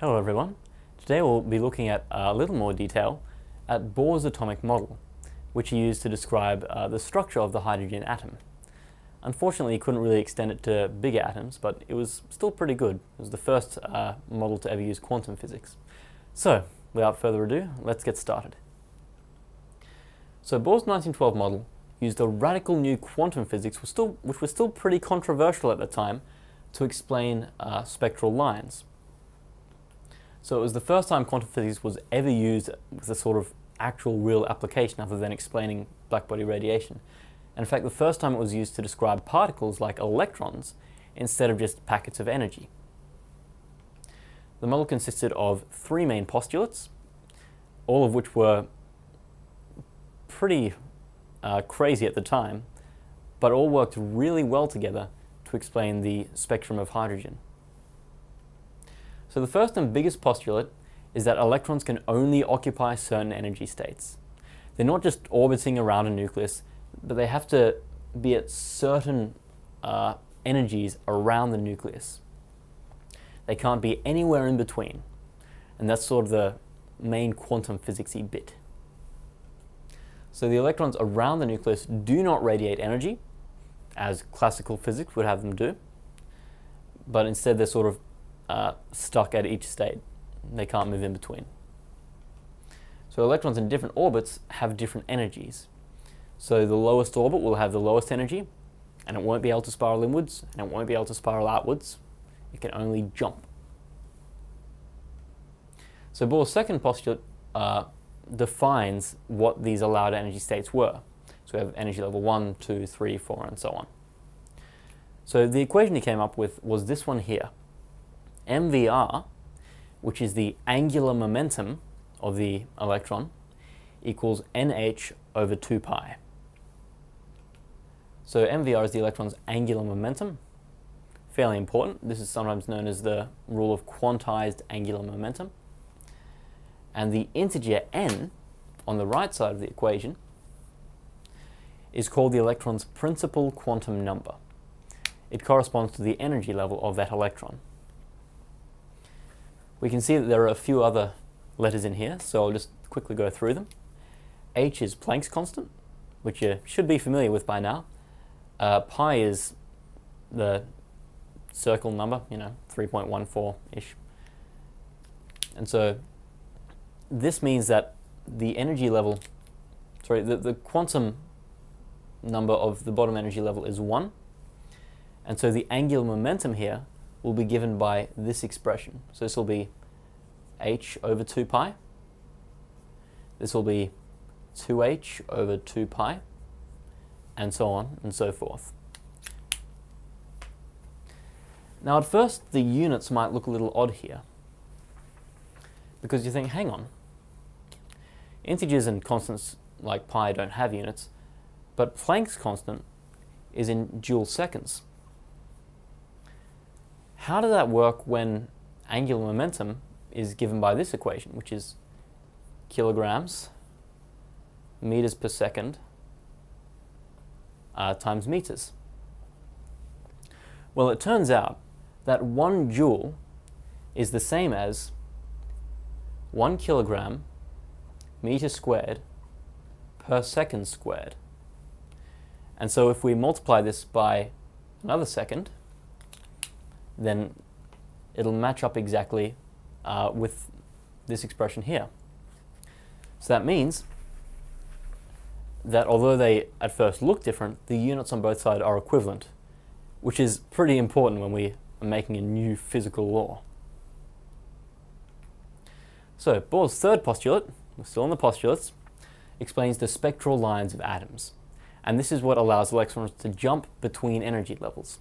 Hello everyone. Today we'll be looking at a little more detail at Bohr's atomic model, which he used to describe uh, the structure of the hydrogen atom. Unfortunately, he couldn't really extend it to bigger atoms, but it was still pretty good. It was the first uh, model to ever use quantum physics. So, without further ado, let's get started. So Bohr's 1912 model used a radical new quantum physics, was still, which was still pretty controversial at the time, to explain uh, spectral lines. So it was the first time quantum physics was ever used with a sort of actual real application other than explaining blackbody radiation. And in fact, the first time it was used to describe particles like electrons instead of just packets of energy. The model consisted of three main postulates, all of which were pretty uh, crazy at the time, but all worked really well together to explain the spectrum of hydrogen. So the first and biggest postulate is that electrons can only occupy certain energy states. They're not just orbiting around a nucleus, but they have to be at certain uh, energies around the nucleus. They can't be anywhere in between. And that's sort of the main quantum physicsy bit. So the electrons around the nucleus do not radiate energy, as classical physics would have them do, but instead they're sort of uh, stuck at each state. They can't move in between. So electrons in different orbits have different energies. So the lowest orbit will have the lowest energy, and it won't be able to spiral inwards, and it won't be able to spiral outwards. It can only jump. So Bohr's second postulate uh, defines what these allowed energy states were. So we have energy level 1, 2, 3, 4, and so on. So the equation he came up with was this one here mvr, which is the angular momentum of the electron, equals nh over 2 pi. So mvr is the electron's angular momentum, fairly important. This is sometimes known as the rule of quantized angular momentum. And the integer n on the right side of the equation is called the electron's principal quantum number. It corresponds to the energy level of that electron we can see that there are a few other letters in here, so I'll just quickly go through them. H is Planck's constant, which you should be familiar with by now. Uh, pi is the circle number, you know, 3.14-ish. And so this means that the energy level, sorry, the, the quantum number of the bottom energy level is 1. And so the angular momentum here will be given by this expression. So this will be h over 2 pi. This will be 2h over 2 pi, and so on and so forth. Now at first the units might look a little odd here, because you think, hang on, integers and constants like pi don't have units, but Planck's constant is in joule seconds. How does that work when angular momentum is given by this equation, which is kilograms meters per second uh, times meters? Well, it turns out that one joule is the same as one kilogram meter squared per second squared. And so if we multiply this by another second, then it'll match up exactly uh, with this expression here. So that means that although they at first look different, the units on both sides are equivalent, which is pretty important when we are making a new physical law. So Bohr's third postulate, we're still on the postulates, explains the spectral lines of atoms. And this is what allows electrons to jump between energy levels.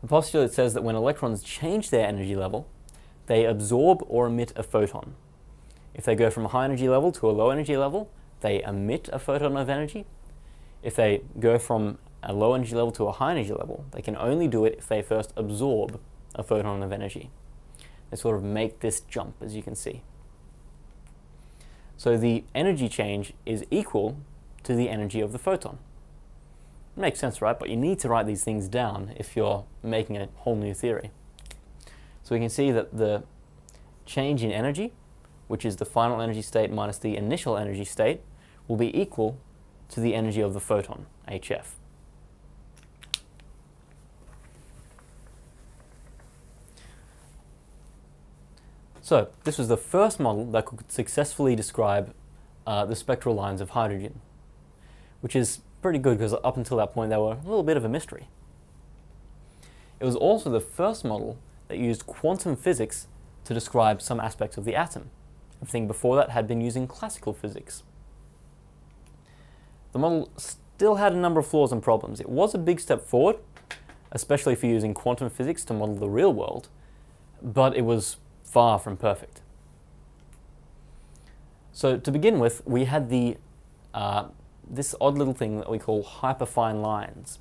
The postulate says that when electrons change their energy level, they absorb or emit a photon. If they go from a high energy level to a low energy level, they emit a photon of energy. If they go from a low energy level to a high energy level, they can only do it if they first absorb a photon of energy. They sort of make this jump, as you can see. So the energy change is equal to the energy of the photon. Makes sense, right? But you need to write these things down if you're making a whole new theory. So we can see that the change in energy, which is the final energy state minus the initial energy state, will be equal to the energy of the photon, hf. So this was the first model that could successfully describe uh, the spectral lines of hydrogen, which is pretty good because up until that point they were a little bit of a mystery. It was also the first model that used quantum physics to describe some aspects of the atom. Everything before that had been using classical physics. The model still had a number of flaws and problems. It was a big step forward, especially for using quantum physics to model the real world, but it was far from perfect. So to begin with, we had the uh, this odd little thing that we call hyperfine lines.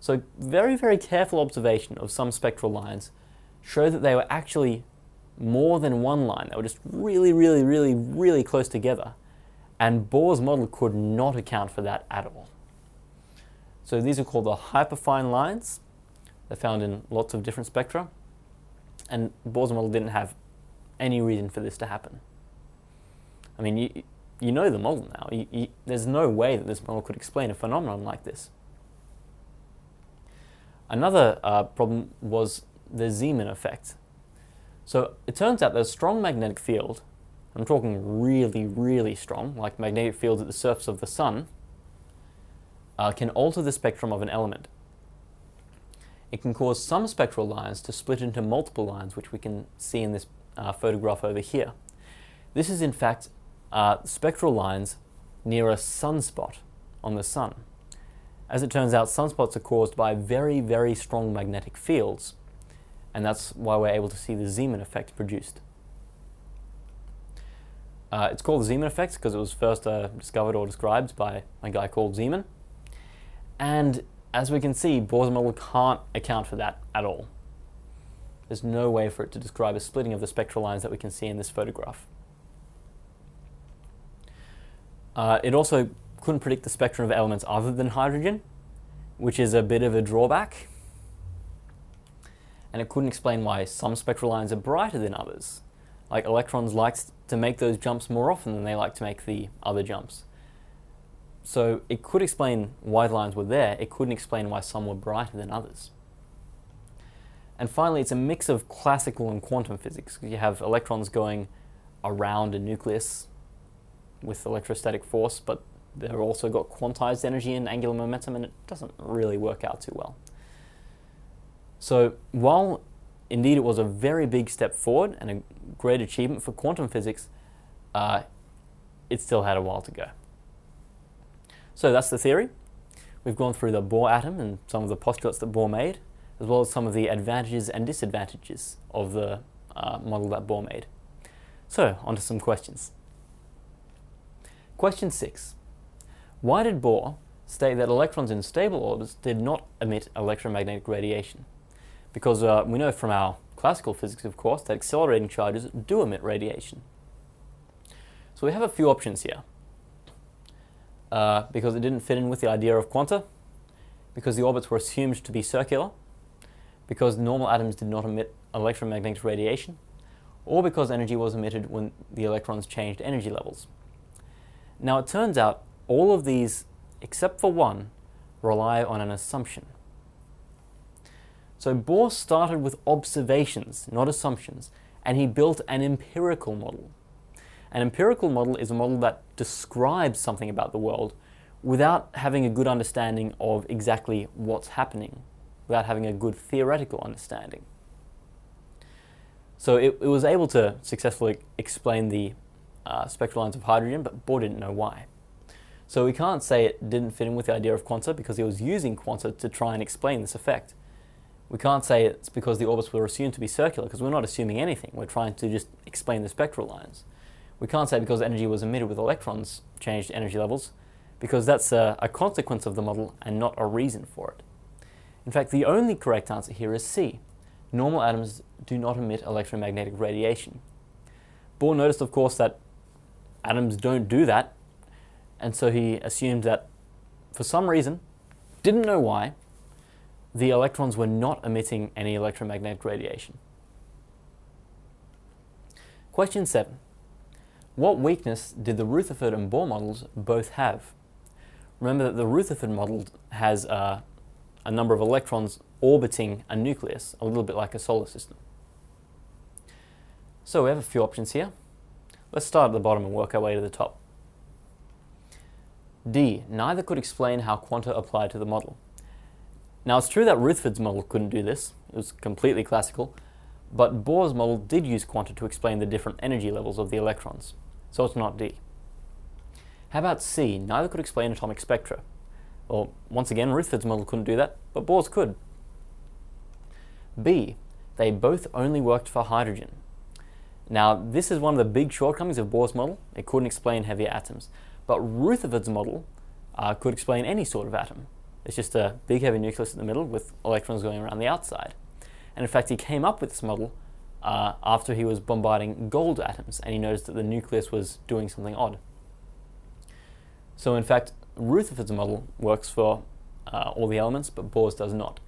So very, very careful observation of some spectral lines show that they were actually more than one line. They were just really, really, really, really close together. And Bohr's model could not account for that at all. So these are called the hyperfine lines. They're found in lots of different spectra. And Bohr's model didn't have any reason for this to happen. I mean, you, you know the model now. You, you, there's no way that this model could explain a phenomenon like this. Another uh, problem was the Zeeman effect. So it turns out that a strong magnetic field, I'm talking really, really strong, like magnetic fields at the surface of the sun, uh, can alter the spectrum of an element. It can cause some spectral lines to split into multiple lines, which we can see in this uh, photograph over here. This is in fact uh, spectral lines near a sunspot on the sun. As it turns out, sunspots are caused by very, very strong magnetic fields, and that's why we're able to see the Zeeman effect produced. Uh, it's called the Zeeman effect because it was first uh, discovered or described by a guy called Zeeman. And as we can see, Bohr's model can't account for that at all. There's no way for it to describe a splitting of the spectral lines that we can see in this photograph. Uh, it also couldn't predict the spectrum of elements other than hydrogen, which is a bit of a drawback. And it couldn't explain why some spectral lines are brighter than others. Like electrons like to make those jumps more often than they like to make the other jumps. So it could explain why the lines were there, it couldn't explain why some were brighter than others. And finally, it's a mix of classical and quantum physics. You have electrons going around a nucleus with electrostatic force, but they've also got quantized energy and angular momentum, and it doesn't really work out too well. So while indeed it was a very big step forward and a great achievement for quantum physics, uh, it still had a while to go. So that's the theory. We've gone through the Bohr atom and some of the postulates that Bohr made, as well as some of the advantages and disadvantages of the uh, model that Bohr made. So, on to some questions. Question 6. Why did Bohr state that electrons in stable orbits did not emit electromagnetic radiation? Because uh, we know from our classical physics, of course, that accelerating charges do emit radiation. So we have a few options here. Uh, because it didn't fit in with the idea of quanta, because the orbits were assumed to be circular, because normal atoms did not emit electromagnetic radiation, or because energy was emitted when the electrons changed energy levels. Now it turns out all of these, except for one, rely on an assumption. So Bohr started with observations, not assumptions, and he built an empirical model. An empirical model is a model that describes something about the world without having a good understanding of exactly what's happening, without having a good theoretical understanding. So it, it was able to successfully explain the uh, spectral lines of hydrogen, but Bohr didn't know why. So we can't say it didn't fit in with the idea of quanta because he was using quanta to try and explain this effect. We can't say it's because the orbits were assumed to be circular because we're not assuming anything. We're trying to just explain the spectral lines. We can't say because energy was emitted with electrons changed energy levels because that's a, a consequence of the model and not a reason for it. In fact, the only correct answer here is C. Normal atoms do not emit electromagnetic radiation. Bohr noticed, of course, that atoms don't do that. And so he assumed that for some reason, didn't know why, the electrons were not emitting any electromagnetic radiation. Question 7. What weakness did the Rutherford and Bohr models both have? Remember that the Rutherford model has uh, a number of electrons orbiting a nucleus, a little bit like a solar system. So we have a few options here. Let's start at the bottom and work our way to the top. D. Neither could explain how quanta apply to the model. Now it's true that Rutherford's model couldn't do this, it was completely classical, but Bohr's model did use quanta to explain the different energy levels of the electrons, so it's not D. How about C? Neither could explain atomic spectra. Well, once again, Rutherford's model couldn't do that, but Bohr's could. B. They both only worked for hydrogen. Now, this is one of the big shortcomings of Bohr's model. It couldn't explain heavier atoms. But Rutherford's model uh, could explain any sort of atom. It's just a big heavy nucleus in the middle with electrons going around the outside. And in fact, he came up with this model uh, after he was bombarding gold atoms and he noticed that the nucleus was doing something odd. So in fact, Rutherford's model works for uh, all the elements, but Bohr's does not.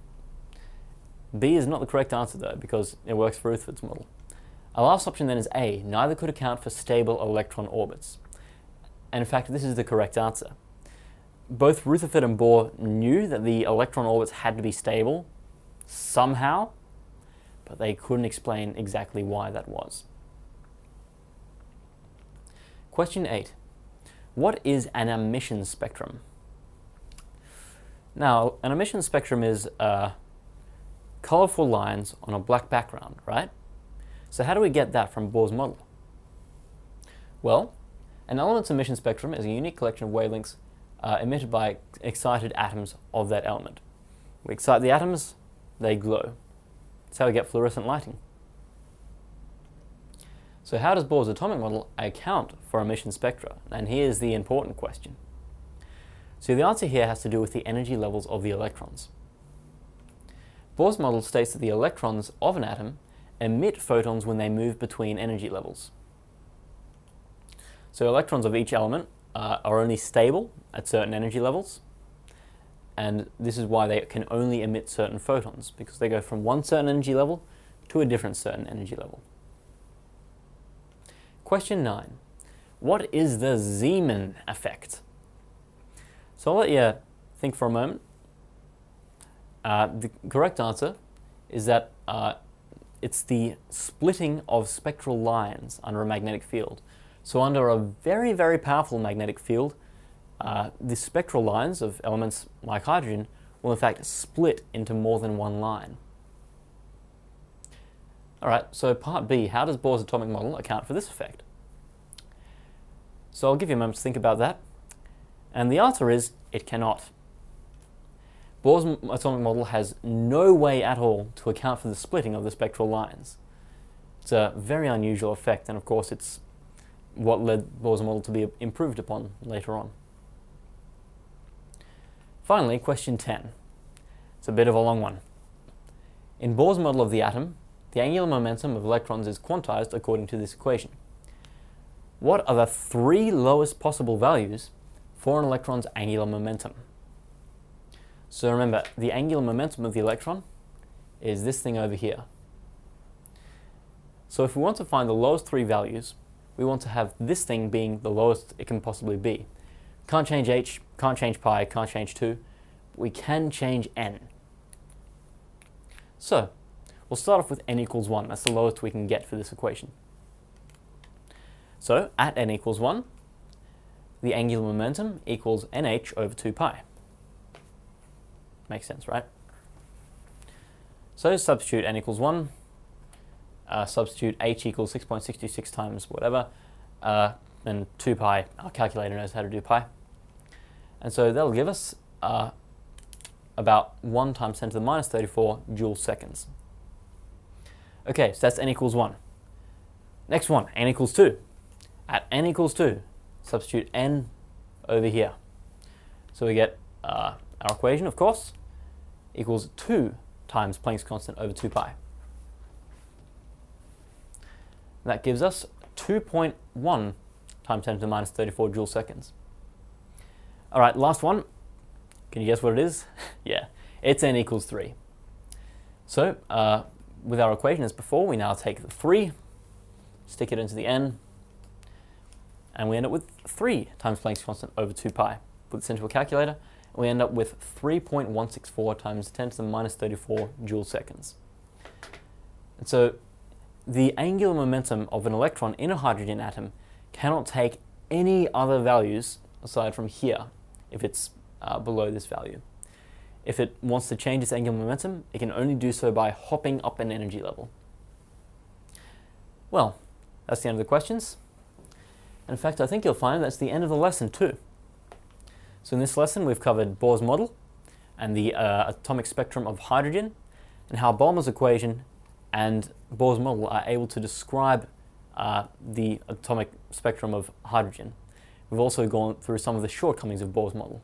B is not the correct answer though, because it works for Rutherford's model. Our last option then is A, neither could account for stable electron orbits. And in fact, this is the correct answer. Both Rutherford and Bohr knew that the electron orbits had to be stable somehow, but they couldn't explain exactly why that was. Question 8. What is an emission spectrum? Now, an emission spectrum is uh, colorful lines on a black background, right? So how do we get that from Bohr's model? Well, an element's emission spectrum is a unique collection of wavelengths uh, emitted by excited atoms of that element. We excite the atoms, they glow. That's how we get fluorescent lighting. So how does Bohr's atomic model account for emission spectra? And here's the important question. So the answer here has to do with the energy levels of the electrons. Bohr's model states that the electrons of an atom emit photons when they move between energy levels. So electrons of each element uh, are only stable at certain energy levels, and this is why they can only emit certain photons, because they go from one certain energy level to a different certain energy level. Question 9. What is the Zeeman effect? So I'll let you think for a moment. Uh, the correct answer is that uh, it's the splitting of spectral lines under a magnetic field. So under a very, very powerful magnetic field, uh, the spectral lines of elements like hydrogen will in fact split into more than one line. Alright, so part B, how does Bohr's atomic model account for this effect? So I'll give you a moment to think about that. And the answer is, it cannot. Bohr's atomic model has no way at all to account for the splitting of the spectral lines. It's a very unusual effect, and of course it's what led Bohr's model to be improved upon later on. Finally, question 10. It's a bit of a long one. In Bohr's model of the atom, the angular momentum of electrons is quantized according to this equation. What are the three lowest possible values for an electron's angular momentum? So remember, the angular momentum of the electron is this thing over here. So if we want to find the lowest three values, we want to have this thing being the lowest it can possibly be. Can't change h, can't change pi, can't change 2. We can change n. So, we'll start off with n equals 1. That's the lowest we can get for this equation. So, at n equals 1, the angular momentum equals nh over 2 pi. Makes sense, right? So substitute n equals 1, uh, substitute h equals 6.66 times whatever, uh, and 2 pi, our calculator knows how to do pi. And so that'll give us uh, about 1 times 10 to the minus 34 joule seconds. Okay, so that's n equals 1. Next one, n equals 2. At n equals 2, substitute n over here. So we get uh, our equation, of course, equals 2 times Planck's constant over 2 pi. That gives us 2.1 times 10 to the minus 34 joule seconds. All right, last one. Can you guess what it is? yeah, it's n equals 3. So, uh, with our equation as before, we now take the 3, stick it into the n, and we end up with 3 times Planck's constant over 2 pi. Put this into a calculator, we end up with 3.164 times 10 to the minus 34 joule seconds. And so the angular momentum of an electron in a hydrogen atom cannot take any other values aside from here if it's uh, below this value. If it wants to change its angular momentum, it can only do so by hopping up an energy level. Well, that's the end of the questions. In fact, I think you'll find that's the end of the lesson too. So in this lesson, we've covered Bohr's model and the uh, atomic spectrum of hydrogen and how Balmer's equation and Bohr's model are able to describe uh, the atomic spectrum of hydrogen. We've also gone through some of the shortcomings of Bohr's model.